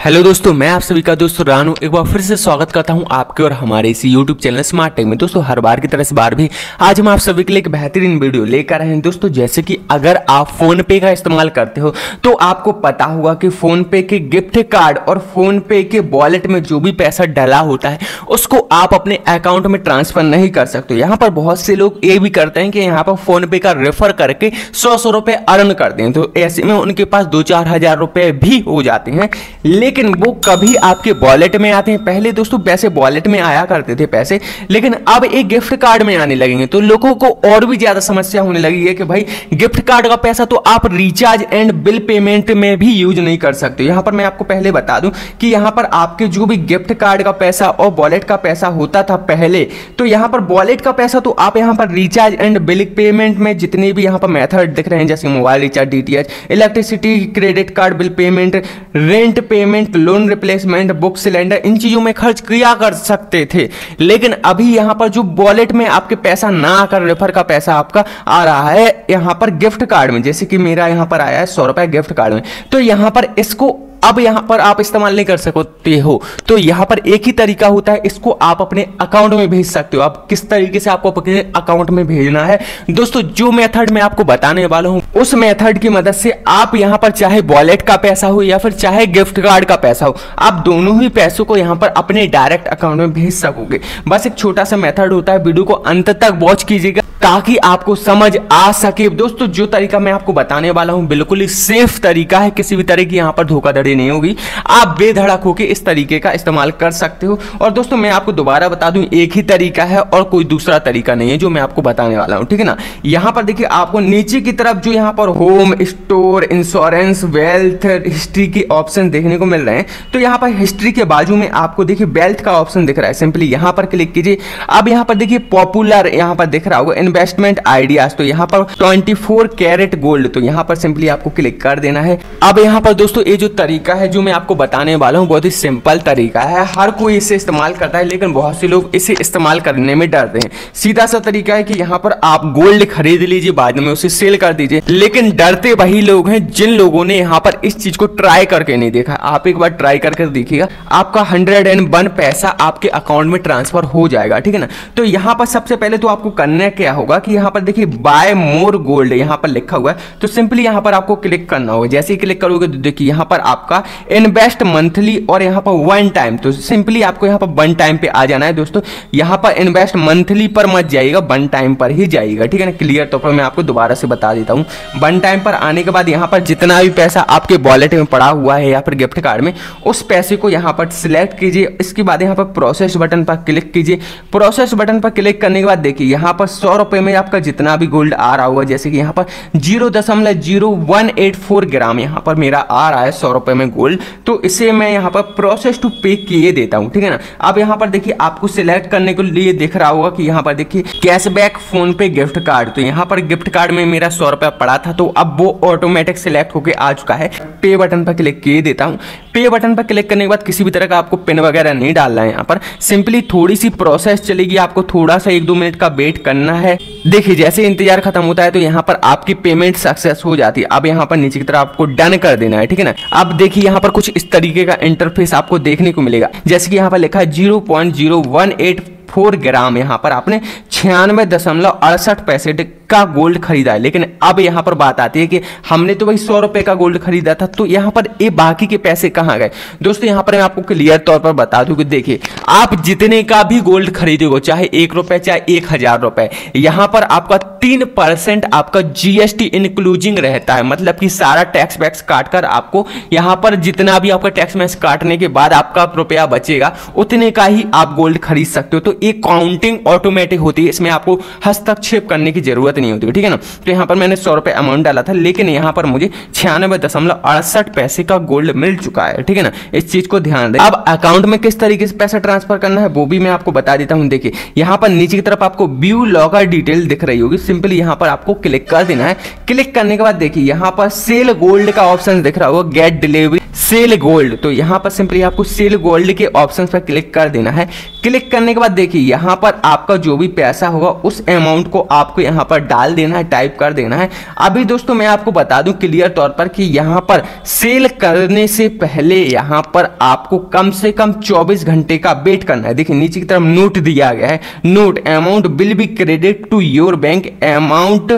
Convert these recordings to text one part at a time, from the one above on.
Hello दोस्तों, मैं आप सभी का दोस्त रानू एक बार फिर से स्वागत करता हूँ आपके और हमारे इसी यूट्यूब चैनल स्मार्ट टेक में। दोस्तों, हर बार की तरह इस बार भी आज हम आप सभी के लिए एक बेहतरीन वीडियो लेकर आए हैं। दोस्तों, जैसे कि अगर आप फ़ोन पे का इस्तेमाल करते हो तो आपको पता होगा कि फ़ोन पे के गिफ्ट कार्ड और फ़ोन पे के वॉलेट में जो भी पैसा डला होता है, उसको आप अपने अकाउंट में ट्रांसफ़र नहीं कर सकते यहाँ पर बहुत से लोग ये भी करते हैं कि यहाँ पर फ़ोन पे का रेफर करके सौ सौ रुपये अर्न करते हैं तो ऐसे में उनके पास दो चार हज़ार रुपये भी हो जाते हैं। लेकिन वो कभी आपके वॉलेट में आते हैं। पहले दोस्तों, पैसे वॉलेट में आया करते थे पैसे, लेकिन अब एक गिफ्ट कार्ड में आने लगेंगे। तो लोगों को और भी ज़्यादा समस्या होने लगी है कि भाई गिफ्ट कार्ड का पैसा तो आप रिचार्ज एंड बिल पेमेंट में भी यूज़ नहीं कर सकते। यहाँ पर मैं आपको पहले बता दूँ कि यहाँ पर आपके जो भी गिफ्ट कार्ड का पैसा और वॉलेट का पैसा होता था पहले तो यहाँ पर वॉलेट का पैसा तो आप यहाँ पर रिचार्ज एंड बिल पेमेंट में जितने भी यहाँ पर मेथड दिख रहे हैं, जैसे mobile recharge DTH electricity credit card bill payment rent payment loan replacement book cylinder इन चीज़ों में खर्च किया कर सकते थे। लेकिन अभी यहाँ पर जो वॉलेट में आपके पैसा ना आकर रेफर का पैसा आपका आ रहा है, यहाँ पर गिफ्ट कार्ड में, जैसे कि मेरा यहाँ पर आया है सौ रुपए गिफ्ट कार्ड में। तो यहाँ पर इसको अब यहाँ पर आप इस्तेमाल नहीं कर सकते हो। तो यहाँ पर एक ही तरीका होता है, इसको आप अपने अकाउंट में भेज सकते हो। आप किस तरीके से आपको अपने अकाउंट में भेजना है? दोस्तों, जो मेथड मैं आपको बताने वाला हूँ, उस मेथड की मदद से आप यहाँ पर चाहे वॉलेट का पैसा हो या फिर चाहे गिफ्ट कार्ड का पैसा हो, आप दोनों ही पैसों को यहाँ पर अपने डायरेक्ट अकाउंट में भेज सकोगे। बस एक छोटा सा मेथड होता है वीडियो को अंत तक वॉच कीजिएगा ताकि आपको समझ आ सके। दोस्तों, जो तरीका मैं आपको बताने वाला हूँ, बिल्कुल ही सेफ़ तरीका है। किसी भी तरह की यहाँ पर धोखाधड़ी नहीं होगी। आप बेधड़क होकर इस तरीके का इस्तेमाल कर सकते हो। और दोस्तों, मैं आपको दोबारा बता दूँ, एक ही तरीका है और कोई दूसरा तरीका नहीं है, जो मैं आपको बताने वाला हूँ, ठीक है ना? यहाँ पर देखिए, आपको नीचे की तरफ़ जो यहाँ पर home store insurance wealth history के ऑप्शन देखने को मिल रहे हैं। तो यहाँ पर हिस्ट्री के बाजू में आपको देखिए वेल्थ का ऑप्शन दिख रहा है। सिंपली यहाँ पर क्लिक कीजिए। अब यहाँ पर देखिए पॉपुलर यहाँ पर दिख रहा होगा। इन्वेस्टमेंट आइडियाज़ तो यहाँ पर 24 कैरेट गोल्ड तो यहाँ पर सिंपली आपको क्लिक कर देना है। अब यहाँ पर दोस्तों, ये जो तरीका है जो मैं आपको बताने वाला हूँ, बहुत ही सिंपल तरीका है। हर कोई इसे इस्तेमाल करता है, लेकिन बहुत से लोग इसे इस्तेमाल करने में डरते हैं। सीधा सा तरीका है कि यहाँ पर आप गोल्ड खरीद लीजिए, बाद में उसे सेल कर दीजिए। लेकिन डरते वही लोग हैं जिन लोगों ने यहाँ पर इस चीज़ को ट्राई करके नहीं देखा। आप एक बार ट्राई करके देखिएगा, आपका हंड्रेड पैसा आपके अकाउंट में ट्रांसफ़र हो जाएगा, ठीक है ना? तो यहाँ पर सबसे पहले तो आपको करना क्या होगा कि यहाँ पर देखिए बाय मोर गोल्ड यहाँ पर लिखा हुआ है। तो सिंपली यहाँ पर आपको क्लिक करना होगा। जैसे ही क्लिक करोगे तो देखिए, यहाँ पर आपका इन्वेस्ट मंथली और यहाँ पर वन टाइम तो सिंपली आपको यहाँ पर वन टाइम पे आ जाना है दोस्तों। यहाँ पर इन्वेस्ट मंथली पर मत जाइएगा वन टाइम पर ही जाइएगा। ठीक है ना? क्लियर तौर पर मैं आपको दोबारा से बता देता हूँ। वन टाइम पर आने के बाद यहाँ पर जितना भी पैसा आपके वॉलेट में पड़ा हुआ है या फिर गिफ्ट कार्ड में, उस पैसे को यहाँ पर सिलेक्ट कीजिए। इसके बाद यहाँ पर प्रोसेस बटन पर क्लिक कीजिए। प्रोसेस बटन पर क्लिक करने के बाद देखिए, यहाँ पर सौ रुपए में आपका जितना भी गोल्ड आ रहा होगा, जैसे कि यहाँ पर ज़ीरो दशमलव zero one eight four gram यहाँ पर मेरा आ रहा है सौ रुपए में गोल्ड तो इसे मैं यहाँ पर प्रोसेस टू पे किए देता हूँ, ठीक है ना? अब यहाँ पर देखिए, आपको सिलेक्ट करने के लिए दिख रहा होगा कि यहाँ पर देखिए cashback PhonePe gift card तो यहाँ पर गिफ्ट कार्ड में मेरा सौ रुपया पड़ा था तो अब वो ऑटोमेटिक सिलेक्ट होकर आ चुका है। पे बटन पर क्लिक किए देता हूँ। पे बटन पर क्लिक करने के बाद किसी भी तरह का आपको पिन वगैरह नहीं डालना है यहाँ पर। सिंपली थोड़ी सी प्रोसेस चलेगी, आपको थोड़ा सा एक दो मिनट का वेट करना है। देखिए, जैसे इंतज़ार खत्म होता है तो यहाँ पर आपकी पेमेंट सक्सेस हो जाती है। अब यहाँ पर नीचे की तरफ़ आपको डन कर देना है, ठीक है ना? अब देखिए यहाँ पर कुछ इस तरीके का इंटरफेस आपको देखने को मिलेगा। जैसे कि यहाँ पर लिखा है zero point zero one eight four gram यहाँ पर आपने छियानवे दशमलव अड़सठ पैसे का गोल्ड खरीदा है। लेकिन अब यहाँ पर बात आती है कि हमने तो भाई सौ रुपए का गोल्ड खरीदा था तो यहाँ पर ये बाकी के पैसे कहाँ गए? दोस्तों, यहाँ पर मैं आपको क्लियर तौर पर बता दूँ कि देखिए, आप जितने का भी गोल्ड खरीदोगे, चाहे एक रुपए, चाहे एक हज़ार रुपए, यहाँ पर आपका तीन परसेंट आपका जीएसटी इंक्लूजिंग रहता है। मतलब कि सारा टैक्स वैक्स काट कर आपको यहाँ पर जितना भी आपका टैक्स वैक्स काटने के बाद आपका रुपया बचेगा, उतने का ही आप गोल्ड खरीद सकते हो। तो एक काउंटिंग ऑटोमेटिक होती है, इसमें आपको हस्तक्षेप करने की ज़रूरत नहीं होती ठीक है ना? तो यहाँ पर मैंने सौ रुपए अमाउंट डाला था, लेकिन यहाँ पर मुझे छियानवे दशमलव अड़सठ पैसे का गोल्ड मिल चुका है, ठीक है ना? इस चीज़ को ध्यान दें। अब अकाउंट में किस तरीके से पैसा ट्रांसफ़र करना है, वो भी मैं आपको बता देता हूँ। देखिए, यहाँ पर नीचे की तरफ़ आपको व्यू लॉगर डिटेल दिख रही होगी। सिंपली यहाँ पर आपको क्लिक कर देना है। क्लिक करने के बाद देखिए, यहाँ पर सेल गोल्ड का ऑप्शन दिख रहा होगा गेट डिलीवरी सेल गोल्ड तो यहाँ पर सिंपली आपको सेल गोल्ड के ऑप्शन पर क्लिक कर देना है। क्लिक करने के बाद देखिए, यहाँ पर आपका जो भी पैसा होगा, उस अमाउंट को आपको यहाँ पर डाल देना है टाइप कर देना है। अभी दोस्तों मैं आपको बता दूँ क्लियर तौर पर कि यहाँ पर सेल करने से पहले यहाँ पर आपको कम से कम 24 घंटे का वेट करना है। देखिए, नीचे की तरफ़ नोट दिया गया है। Note amount will be credit to your bank amount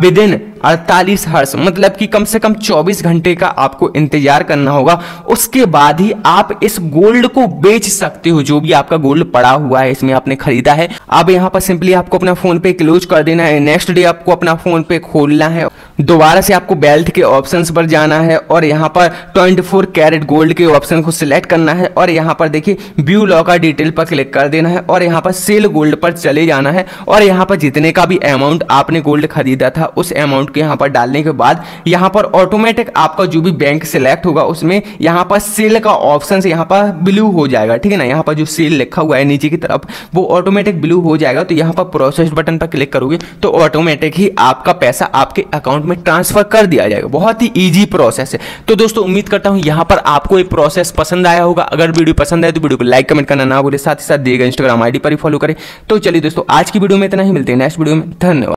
within अड़तालीस हर्ष मतलब कि कम से कम 24 घंटे का आपको इंतज़ार करना होगा। उसके बाद ही आप इस गोल्ड को बेच सकते हो, जो भी आपका गोल्ड पड़ा हुआ है, इसमें आपने खरीदा है। अब यहाँ पर सिंपली आपको अपना फ़ोन पे क्लोज कर देना है। नेक्स्ट डे आपको अपना फ़ोन पे खोलना है। दोबारा से आपको बेल्ट के ऑप्शन पर जाना है और यहाँ पर 24 कैरेट गोल्ड के ऑप्शन को सिलेक्ट करना है और यहाँ पर देखिए व्यू लॉकर डिटेल पर क्लिक कर देना है और यहाँ पर सेल गोल्ड पर चले जाना है और यहाँ पर जितने का भी अमाउंट आपने गोल्ड खरीदा था उस अमाउंट को यहाँ पर डालने के बाद यहाँ पर ऑटोमेटिक आपका जो भी बैंक सिलेक्ट होगा उसमें यहाँ पर सेल का ऑप्शन यहाँ पर ब्लू हो जाएगा ठीक है ना यहाँ पर जो सेल लिखा हुआ है नीचे की तरफ़ वो ऑटोमेटिक ब्लू हो जाएगा तो यहाँ पर प्रोसेस बटन पर क्लिक करोगे तो ऑटोमेटिक ही आपका पैसा आपके अकाउंट में ट्रांसफ़र कर दिया जाएगा। बहुत ही ईजी प्रोसेस है। तो दोस्तों, उम्मीद करता हूँ यहाँ पर आपको ये प्रोसेस पसंद आया होगा। अगर वीडियो पसंद आए तो वीडियो को लाइक कमेंट करना ना बोले साथ ही साथ दिएगा इंस्टाग्राम आईडी पर ही फॉलो करें। तो चलिए दोस्तों, आज की वीडियो में इतना ही। मिलते हैं नेक्स्ट वीडियो में। धन्यवाद।